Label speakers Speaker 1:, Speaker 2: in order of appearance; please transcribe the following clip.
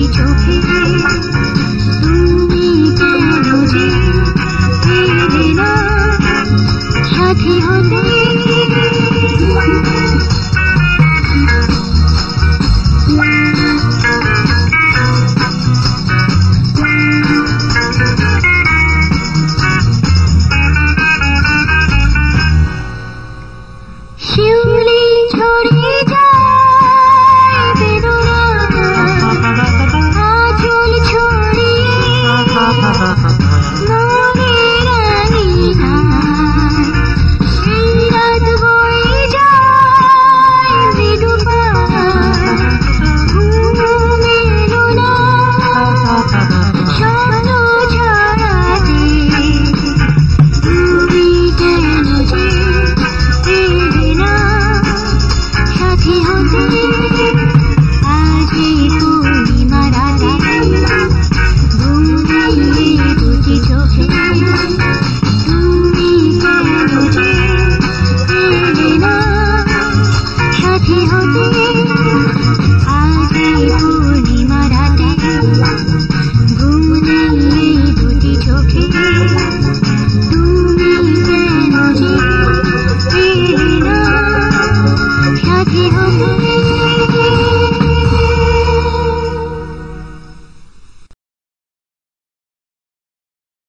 Speaker 1: 你就偏爱 Thank you.